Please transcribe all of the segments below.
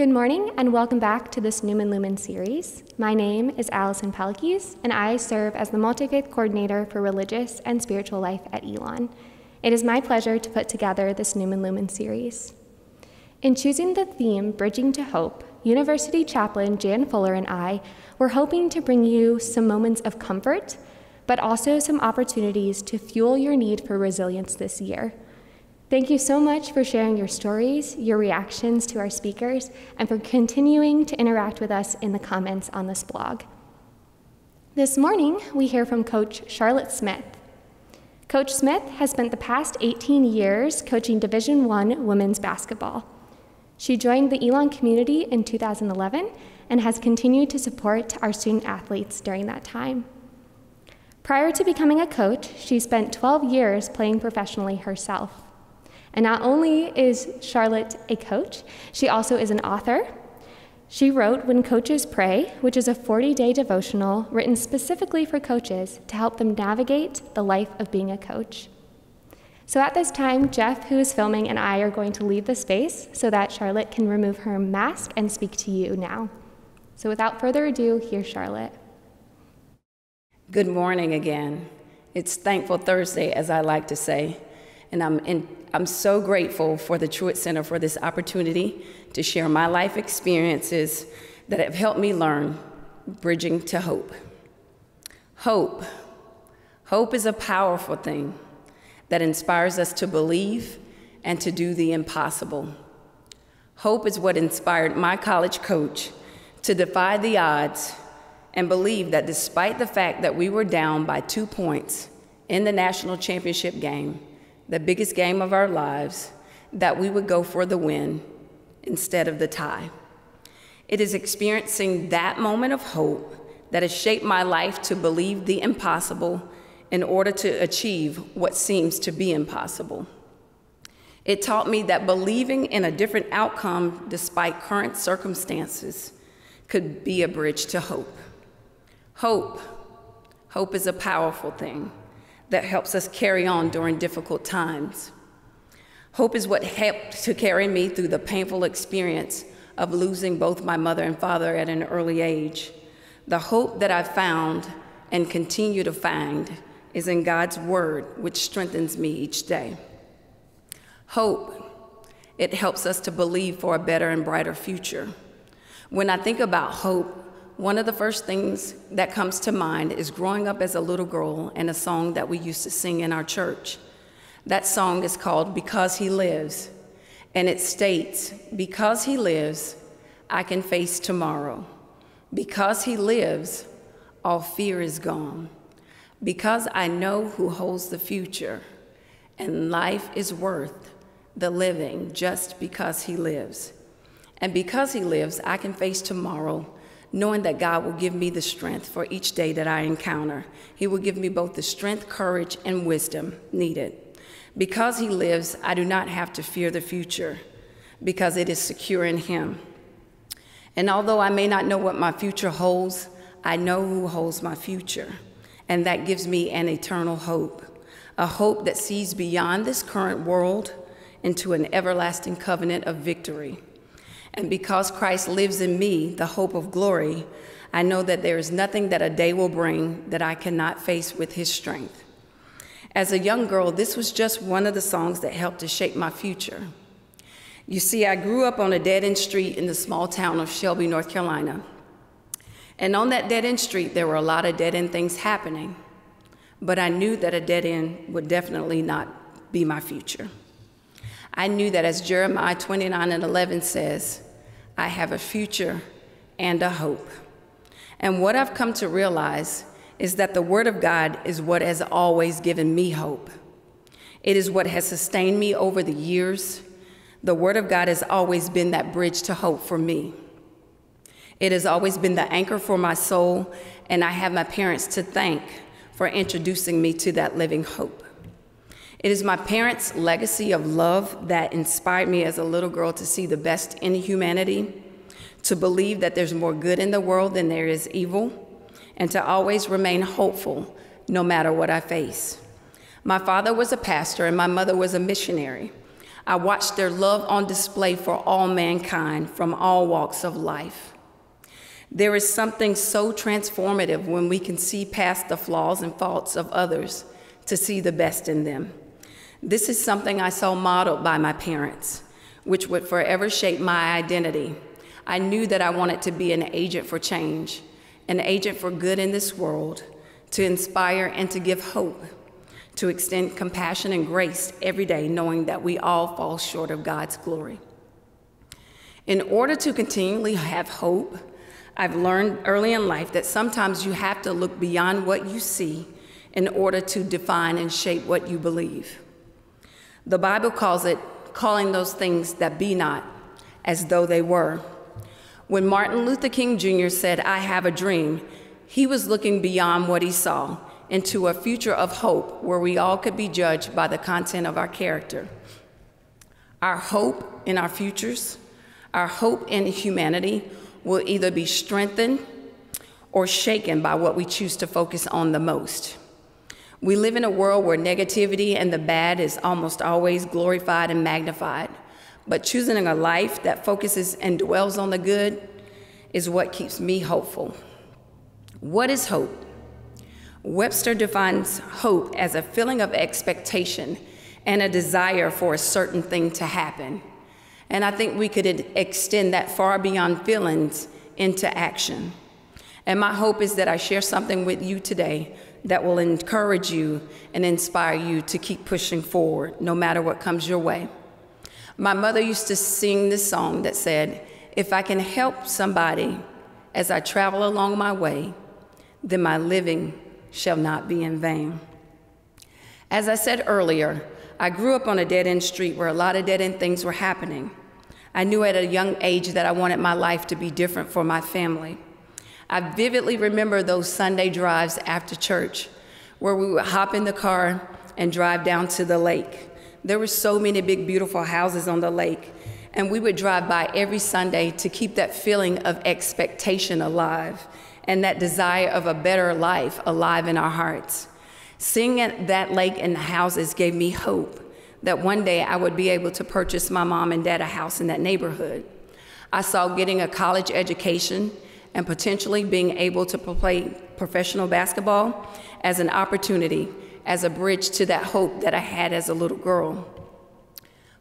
Good morning and welcome back to this Numen Lumen series. My name is Allison Palakis and I serve as the Multi-Faith Coordinator for Religious and Spiritual Life at Elon. It is my pleasure to put together this Numen Lumen series. In choosing the theme, Bridging to Hope, University Chaplain Jan Fuller and I were hoping to bring you some moments of comfort, but also some opportunities to fuel your need for resilience this year. Thank you so much for sharing your stories, your reactions to our speakers, and for continuing to interact with us in the comments on this blog. This morning, we hear from Coach Charlotte Smith. Coach Smith has spent the past 18 years coaching Division One women's basketball. She joined the Elon community in 2011 and has continued to support our student athletes during that time. Prior to becoming a coach, she spent 12 years playing professionally herself. And not only is Charlotte a coach, she also is an author. She wrote When Coaches Pray, which is a 40 day devotional written specifically for coaches to help them navigate the life of being a coach. So at this time, Jeff, who is filming, and I are going to leave the space so that Charlotte can remove her mask and speak to you now. So without further ado, here's Charlotte. Good morning again. It's Thankful Thursday, as I like to say, and I'm I'm so grateful for the Truitt Center for this opportunity to share my life experiences that have helped me learn bridging to hope. Hope. Hope is a powerful thing that inspires us to believe and to do the impossible. Hope is what inspired my college coach to defy the odds and believe that despite the fact that we were down by two points in the national championship game, the biggest game of our lives, that we would go for the win instead of the tie. It is experiencing that moment of hope that has shaped my life to believe the impossible in order to achieve what seems to be impossible. It taught me that believing in a different outcome despite current circumstances could be a bridge to hope. Hope. Hope is a powerful thing that helps us carry on during difficult times. Hope is what helped to carry me through the painful experience of losing both my mother and father at an early age. The hope that I found and continue to find is in God's Word, which strengthens me each day. Hope, it helps us to believe for a better and brighter future. When I think about hope, one of the first things that comes to mind is growing up as a little girl and a song that we used to sing in our church. That song is called Because He Lives, and it states, Because He lives, I can face tomorrow. Because He lives, all fear is gone. Because I know who holds the future, and life is worth the living just because He lives. And because He lives, I can face tomorrow knowing that God will give me the strength for each day that I encounter. He will give me both the strength, courage, and wisdom needed. Because He lives, I do not have to fear the future because it is secure in Him. And although I may not know what my future holds, I know who holds my future. And that gives me an eternal hope, a hope that sees beyond this current world into an everlasting covenant of victory. And because Christ lives in me, the hope of glory, I know that there is nothing that a day will bring that I cannot face with his strength. As a young girl, this was just one of the songs that helped to shape my future. You see, I grew up on a dead end street in the small town of Shelby, North Carolina. And on that dead end street, there were a lot of dead end things happening. But I knew that a dead end would definitely not be my future. I knew that as Jeremiah 29 and 11 says, I have a future and a hope. And what I've come to realize is that the Word of God is what has always given me hope. It is what has sustained me over the years. The Word of God has always been that bridge to hope for me. It has always been the anchor for my soul, and I have my parents to thank for introducing me to that living hope. It is my parents' legacy of love that inspired me as a little girl to see the best in humanity, to believe that there's more good in the world than there is evil, and to always remain hopeful no matter what I face. My father was a pastor and my mother was a missionary. I watched their love on display for all mankind from all walks of life. There is something so transformative when we can see past the flaws and faults of others to see the best in them. This is something I saw modeled by my parents, which would forever shape my identity. I knew that I wanted to be an agent for change, an agent for good in this world, to inspire and to give hope, to extend compassion and grace every day, knowing that we all fall short of God's glory. In order to continually have hope, I've learned early in life that sometimes you have to look beyond what you see in order to define and shape what you believe. The Bible calls it calling those things that be not as though they were. When Martin Luther King Jr. said, I have a dream, he was looking beyond what he saw into a future of hope where we all could be judged by the content of our character. Our hope in our futures, our hope in humanity will either be strengthened or shaken by what we choose to focus on the most. We live in a world where negativity and the bad is almost always glorified and magnified, but choosing a life that focuses and dwells on the good is what keeps me hopeful. What is hope? Webster defines hope as a feeling of expectation and a desire for a certain thing to happen. And I think we could extend that far beyond feelings into action. And my hope is that I share something with you today that will encourage you and inspire you to keep pushing forward no matter what comes your way. My mother used to sing this song that said, If I can help somebody as I travel along my way, then my living shall not be in vain. As I said earlier, I grew up on a dead end street where a lot of dead end things were happening. I knew at a young age that I wanted my life to be different for my family. I vividly remember those Sunday drives after church where we would hop in the car and drive down to the lake. There were so many big, beautiful houses on the lake, and we would drive by every Sunday to keep that feeling of expectation alive and that desire of a better life alive in our hearts. Seeing that lake and the houses gave me hope that one day I would be able to purchase my mom and dad a house in that neighborhood. I saw getting a college education and potentially being able to play professional basketball as an opportunity, as a bridge to that hope that I had as a little girl.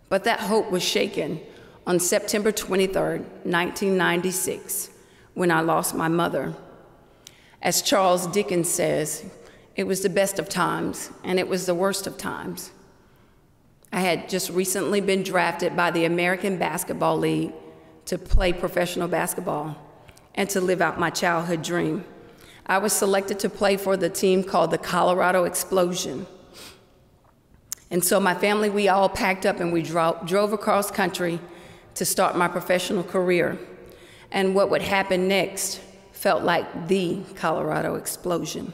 But that hope was shaken on September 23, 1996, when I lost my mother. As Charles Dickens says, it was the best of times and it was the worst of times. I had just recently been drafted by the American Basketball League to play professional basketball and to live out my childhood dream. I was selected to play for the team called the Colorado Explosion. And so my family, we all packed up and we dro drove across country to start my professional career. And what would happen next felt like the Colorado explosion.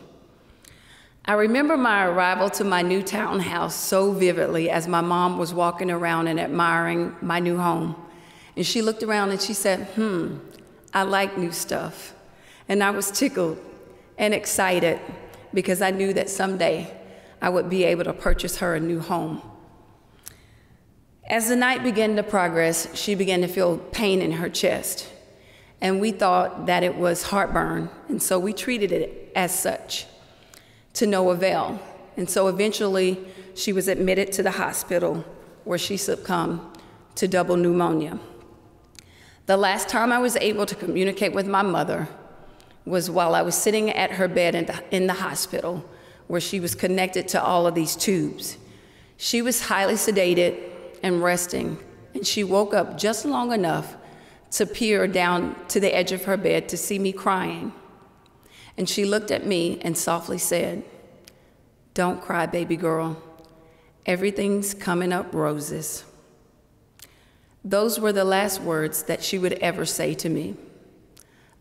I remember my arrival to my new townhouse so vividly as my mom was walking around and admiring my new home. And she looked around and she said, Hmm, I like new stuff. And I was tickled and excited because I knew that someday I would be able to purchase her a new home. As the night began to progress, she began to feel pain in her chest. And we thought that it was heartburn, and so we treated it as such to no avail. And so eventually, she was admitted to the hospital where she succumbed to double pneumonia. The last time I was able to communicate with my mother was while I was sitting at her bed in the, in the hospital where she was connected to all of these tubes. She was highly sedated and resting, and she woke up just long enough to peer down to the edge of her bed to see me crying. And she looked at me and softly said, Don't cry, baby girl. Everything's coming up roses. Those were the last words that she would ever say to me.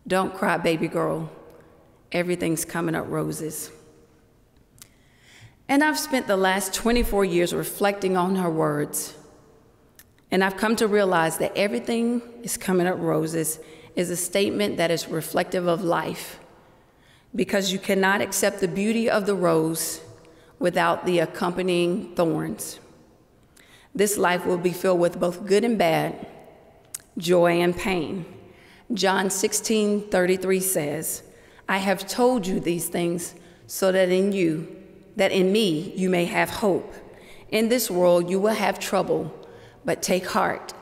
Don't cry, baby girl. Everything's coming up roses. And I've spent the last 24 years reflecting on her words. And I've come to realize that everything is coming up roses is a statement that is reflective of life because you cannot accept the beauty of the rose without the accompanying thorns. This life will be filled with both good and bad, joy and pain. John 16 33 says, I have told you these things so that in you, that in me you may have hope. In this world you will have trouble, but take heart.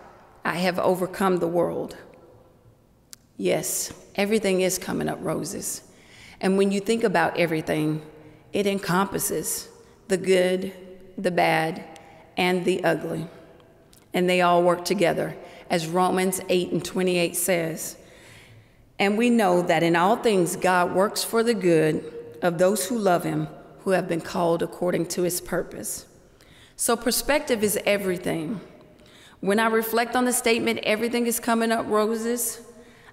I have overcome the world. Yes, everything is coming up roses. And when you think about everything, it encompasses the good, the bad, and the ugly. And they all work together, as Romans 8 and 28 says. And we know that in all things God works for the good of those who love him, who have been called according to his purpose. So, perspective is everything. When I reflect on the statement, everything is coming up roses,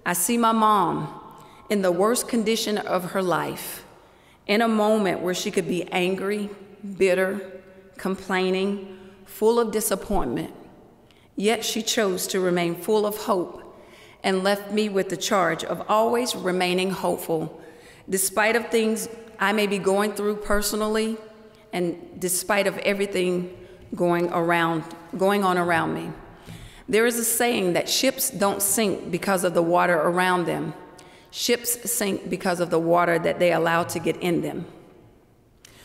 I see my mom in the worst condition of her life, in a moment where she could be angry, bitter, complaining, full of disappointment. Yet she chose to remain full of hope and left me with the charge of always remaining hopeful, despite of things I may be going through personally and despite of everything going around going on around me. There is a saying that ships don't sink because of the water around them. Ships sink because of the water that they allow to get in them.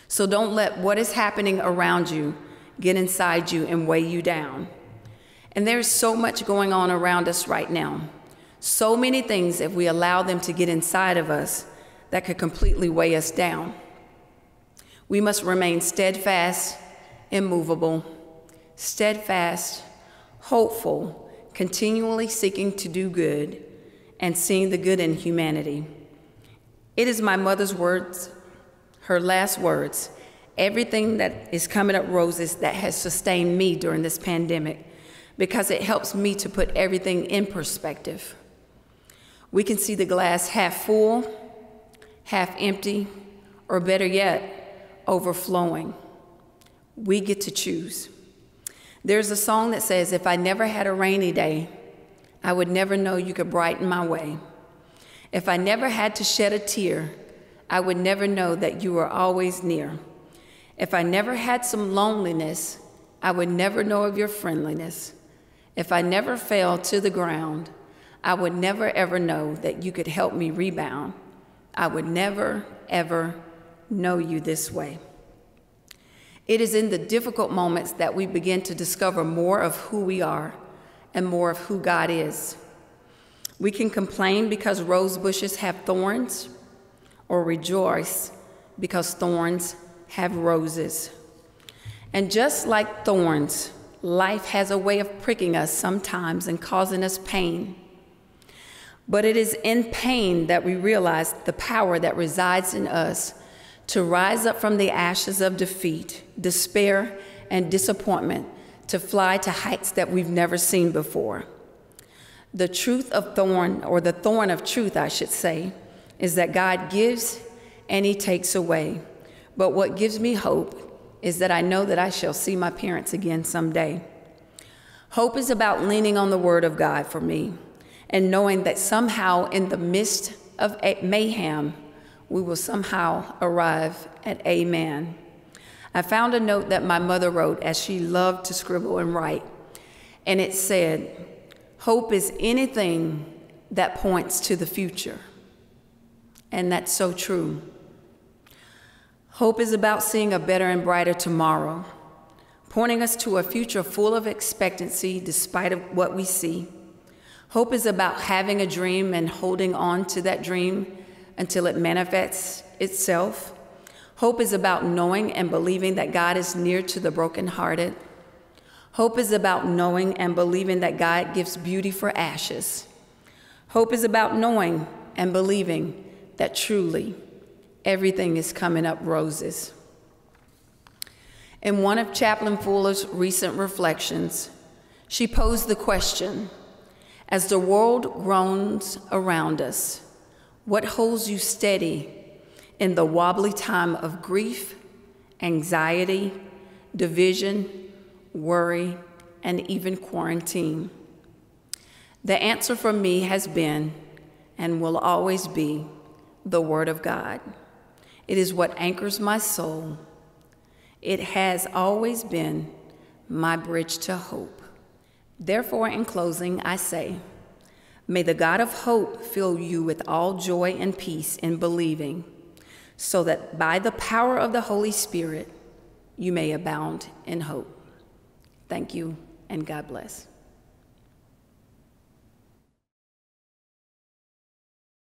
So don't let what is happening around you get inside you and weigh you down. And there's so much going on around us right now. So many things, if we allow them to get inside of us, that could completely weigh us down. We must remain steadfast, immovable, steadfast, hopeful, continually seeking to do good, and seeing the good in humanity. It is my mother's words, her last words, everything that is coming up roses that has sustained me during this pandemic because it helps me to put everything in perspective. We can see the glass half full, half empty, or better yet, overflowing. We get to choose. There's a song that says, If I never had a rainy day, I would never know you could brighten my way. If I never had to shed a tear, I would never know that you were always near. If I never had some loneliness, I would never know of your friendliness. If I never fell to the ground, I would never ever know that you could help me rebound. I would never ever know you this way. It is in the difficult moments that we begin to discover more of who we are and more of who God is. We can complain because rose bushes have thorns, or rejoice because thorns have roses. And just like thorns, life has a way of pricking us sometimes and causing us pain. But it is in pain that we realize the power that resides in us to rise up from the ashes of defeat, despair, and disappointment to fly to heights that we've never seen before. The truth of thorn, or the thorn of truth, I should say, is that God gives and He takes away. But what gives me hope is that I know that I shall see my parents again someday. Hope is about leaning on the Word of God for me and knowing that somehow in the midst of mayhem, we will somehow arrive at amen. I found a note that my mother wrote as she loved to scribble and write, and it said, Hope is anything that points to the future. And that's so true. Hope is about seeing a better and brighter tomorrow, pointing us to a future full of expectancy despite of what we see. Hope is about having a dream and holding on to that dream until it manifests itself. Hope is about knowing and believing that God is near to the brokenhearted. Hope is about knowing and believing that God gives beauty for ashes. Hope is about knowing and believing that truly everything is coming up roses. In one of Chaplain Fuller's recent reflections, she posed the question as the world groans around us, what holds you steady in the wobbly time of grief, anxiety, division, worry, and even quarantine? The answer for me has been and will always be the Word of God. It is what anchors my soul. It has always been my bridge to hope. Therefore, in closing, I say, May the God of hope fill you with all joy and peace in believing, so that by the power of the Holy Spirit you may abound in hope. Thank you, and God bless.